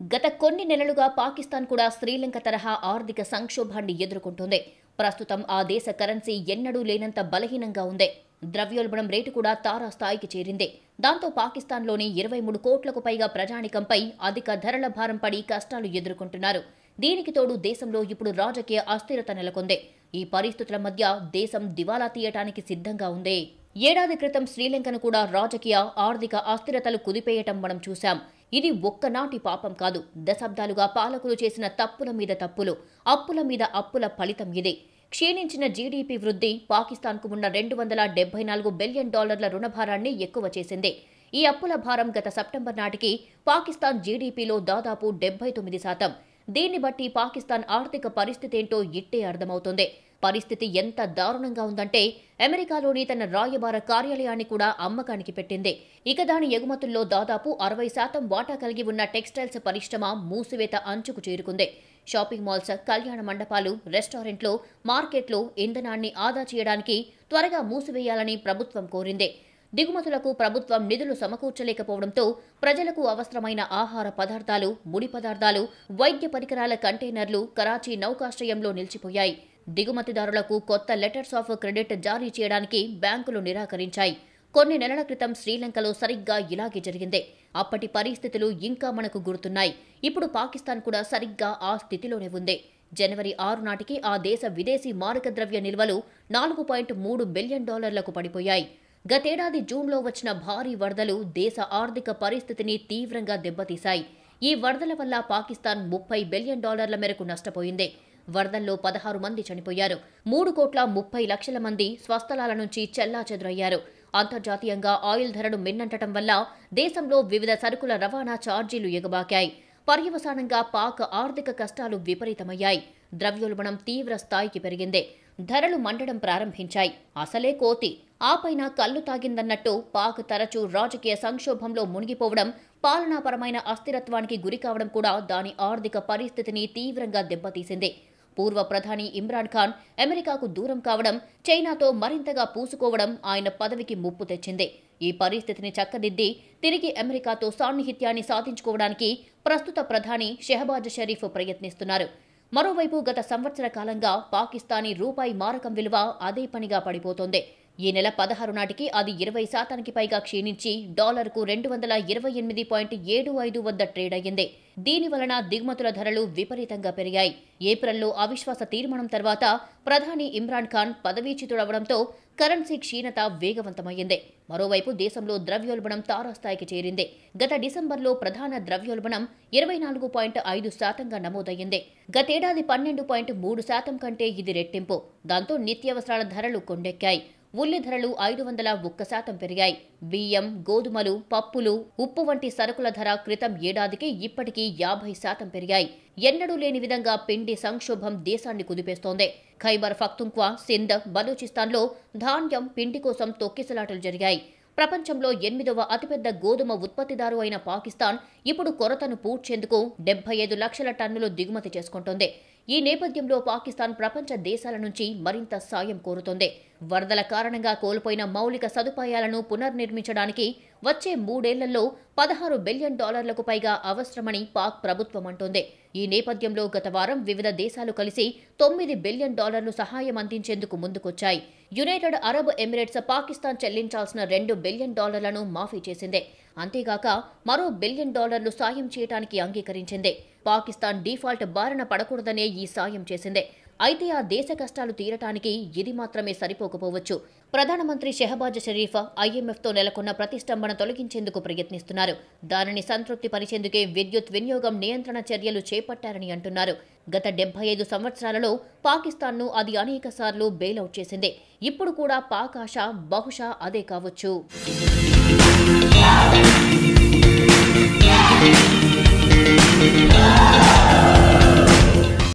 గత కొన్ని నెలలుగా పాకిస్తాన్ కూడా శ్రీలంక తరహా ఆర్థిక సంక్షోభాన్ని ఎదుర్కొంటోంది. ప్రస్తుతం ఆ దేశ కరెన్సీ ఎన్నడూ లేనంత బలహీనంగా ఉంది. ద్రవ్యోల్బణం రేటు కూడా తారా స్థాయికి చేరింది. దాంతో పాకిస్తాన్లోని ఇరవై మూడు కోట్లకు పైగా ప్రజానికంపై అధిక ధరల భారం పడి కష్టాలు ఎదుర్కొంటున్నారు. దీనికి తోడు దేశంలో ఇప్పుడు రాజకీయ అస్థిరత నెలకొంది. ఈ పరిస్థితుల మధ్య దేశం దివాలా తీయటానికి సిద్ధంగా ఉంది. ఏడాది క్రితం శ్రీలంకను కూడా రాజకీయ ఆర్థిక అస్థిరతలు కుదిపేయటం మనం చూశాం. ఇది ఒక్కనాటి పాపం కాదు. దశాబ్దాలుగా పాలకులు చేసిన తప్పుల మీద తప్పులు అప్పుల మీద అప్పుల ఫలితం ఇదే. క్షీణించిన జీడీపీ వృద్ధి పాకిస్తాన్కు ఉన్న రెండు వందల డెబ్బై నాలుగు బిలియన్ డాలర్ల రుణభారాన్ని ఎక్కువ చేసింది. ఈ అప్పుల భారం గత సెప్టెంబర్ నాటికి పాకిస్తాన్ జీడీపీలో దాదాపు డెబ్బై తొమ్మిది శాతం. దీన్ని బట్టి పాకిస్తాన్ ఆర్థిక పరిస్థితి ఏంటో ఇట్టే అర్థమవుతుంది. పరిస్థితి ఎంత దారుణంగా ఉందంటే అమెరికాలోని తన రాయబార కార్యాలయాన్ని కూడా అమ్మకానికి పెట్టింది. ఇక దాని ఎగుమతుల్లో దాదాపు అరవై శాతం వాటా కలిగి ఉన్న టెక్స్టైల్స్ పరిశ్రమ మూసివేత అంచుకు చేరుకుంది. షాపింగ్ మాల్స్ కళ్యాణ మండపాలు రెస్టారెంట్లు మార్కెట్లు ఇంధనాన్ని ఆదా చేయడానికి త్వరగా మూసివేయాలని ప్రభుత్వం కోరింది. దిగుమతులకు ప్రభుత్వం నిధులు సమకూర్చలేకపోవడంతో ప్రజలకు అవసరమైన ఆహార పదార్థాలు ముడి పదార్థాలు వైద్య పరికరాల కంటైనర్లు కరాచీ నౌకాశ్రయంలో నిలిచిపోయాయి. దిగుమతిదారులకు కొత్త లెటర్స్ ఆఫ్ క్రెడిట్ జారీ చేయడానికి బ్యాంకులు నిరాకరించాయి. కొన్ని నెలల క్రితం శ్రీలంకలో సరిగ్గా ఇలాగే జరిగింది. అప్పటి పరిస్థితులు ఇంకా మనకు గుర్తున్నాయి. ఇప్పుడు పాకిస్తాన్ కూడా సరిగ్గా ఆ స్థితిలోనే ఉంది. జనవరి ఆరు నాటికి ఆ దేశ విదేశీ మారక ద్రవ్య నిల్వలు నాలుగు పాయింట్ మూడు బిలియన్ డాలర్లకు పడిపోయాయి. గతేడాది జూన్లో వచ్చిన భారీ వరదలు దేశ ఆర్థిక పరిస్థితిని తీవ్రంగా దెబ్బతీశాయి. ఈ వరదల వల్ల పాకిస్తాన్ ముప్పై బిలియన్ డాలర్ల మేరకు నష్టపోయింది. వరదల్లో పదహారు మంది చనిపోయారు. మూడు కోట్ల ముప్పై లక్షల మంది స్వస్థలాల నుంచి చెల్లాచెదురయ్యారు. అంతర్జాతీయంగా ఆయిల్ ధరలు మిన్నంటటం వల్ల దేశంలో వివిధ సరుకుల రవాణా ఛార్జీలు ఎగబాకాయి. పర్యవసానంగా పాక్ ఆర్థిక కష్టాలు విపరీతమయ్యాయి. ద్రవ్యోల్బణం తీవ్ర స్థాయికి పెరిగింది. ధరలు మండడం ప్రారంభించాయి. అసలే కోతి. ఆపైన కళ్ళు తాగిందన్నట్టు పాక్ తరచూ రాజకీయ సంక్షోభంలో మునిగిపోవడం పాలనాపరమైన అస్థిరత్వానికి గురికావడం కూడా దాని ఆర్థిక పరిస్థితిని తీవ్రంగా దెబ్బతీసింది. పూర్వ ప్రధాని ఇమ్రాన్ ఖాన్ అమెరికాకు దూరం కావడం చైనాతో మరింతగా పూసుకోవడం ఆయన పదవికి ముప్పు తెచ్చింది. ఈ పరిస్థితిని చక్కదిద్ది తిరిగి అమెరికాతో సాన్నిహిత్యాన్ని సాధించుకోవడానికి ప్రస్తుత ప్రధాని షెహబాజ్ షరీఫ్ ప్రయత్నిస్తున్నారు. మరోవైపు గత సంవత్సర కాలంగా పాకిస్తానీ రూపాయి మారకం విలువ అదే పనిగా పడిపోతోంది. ఈ నెల పదహారు నాటికి అది ఇరవై శాతానికి పైగా క్షీణించి డాలర్కు రెండు వందల ఇరవై ఎనిమిది పాయింట్ ఏడు ఐదు వద్ద ట్రేడ్ అయ్యింది. దీని వలన దిగుమతుల ధరలు విపరీతంగా పెరిగాయి. ఏప్రిల్లో అవిశ్వాస తీర్మానం తర్వాత ప్రధాని ఇమ్రాన్ ఖాన్ పదవీచ్యుతుడవడంతో కరెన్సీ క్షీణత వేగవంతమైంది మరోవైపు దేశంలో ద్రవ్యోల్బణం తారాస్థాయికి చేరింది. గత డిసెంబర్లో ప్రధాన ద్రవ్యోల్బణం ఇరవై నాలుగు పాయింట్ ఐదు శాతంగా నమోదయ్యింది. గతేడాది పన్నెండు పాయింట్ మూడు శాతం కంటే ఇది రెట్టింపు. దాంతో నిత్యావసరాల ధరలు కొండెక్కాయి. ఉల్లి ధరలు ఐదు వందల ఒక్క శాతం పెరిగాయి. బియ్యం గోధుమలు పప్పులు ఉప్పు వంటి సరుకుల ధర క్రితం ఏడాదికి ఇప్పటికీ యాభై శాతం పెరిగాయి. ఎన్నడూ లేని విధంగా పిండి సంక్షోభం దేశాన్ని కుదిపేస్తోంది. ఖైబర్ ఫక్తుంక్వా సింధ్ బలూచిస్తాన్లో ధాన్యం పిండి కోసం తొక్కిసలాటలు జరిగాయి. ప్రపంచంలో ఎనిమిదవ అతిపెద్ద గోధుమ ఉత్పత్తిదారు అయిన పాకిస్తాన్ ఇప్పుడు కొరతను పూడ్చేందుకు డెబ్బై ఐదు లక్షల టన్నులు దిగుమతి చేసుకుంటోంది. ఈ నేపథ్యంలో పాకిస్తాన్ ప్రపంచ దేశాల నుంచి మరింత సాయం కోరుతోంది. వరదల కారణంగా కోల్పోయిన మౌలిక సదుపాయాలను పునర్నిర్మించడానికి వచ్చే మూడేళ్ళలో పదహారు బిలియన్ డాలర్లకు పైగా అవసరమని పాక్ ప్రభుత్వం అంటోంది. ఈ నేపథ్యంలో గత వారం వివిధ దేశాలు కలిసి తొమ్మిది బిలియన్ డాలర్లు సహాయం అందించేందుకు ముందుకొచ్చాయి. యునైటెడ్ అరబ్ ఎమిరేట్స్ పాకిస్తాన్ చెల్లించాల్సిన రెండు బిలియన్ డాలర్లను మాఫీ చేసింది. అంతేగాక మరో బిలియన్ డాలర్లు సాయం చేయడానికి అంగీకరించింది. పాకిస్తాన్ డిఫాల్ట్ బారిన పడకూడదనే ఈ సాయం చేసింది. అయితే ఆ దేశ కష్టాలు తీరటానికి ఇది మాత్రమే సరిపోకపోవచ్చు. ప్రధానమంత్రి షెహబాజ్ షరీఫ్ ఐఎంఎఫ్తో నెలకొన్న ప్రతిష్టంభన తొలగించేందుకు ప్రయత్నిస్తున్నారు. దానిని సంతృప్తి పరిచేందుకే విద్యుత్ వినియోగం నియంత్రణ చర్యలు చేపట్టారని అంటున్నారు. గత డెబ్బై ఐదు సంవత్సరాలలో పాకిస్తాన్ను అది అనేక సార్లు బెయిలౌట్ చేసింది. ఇప్పుడు కూడా పాక్ ఆశ బహుశా అదే కావచ్చు. Yeah.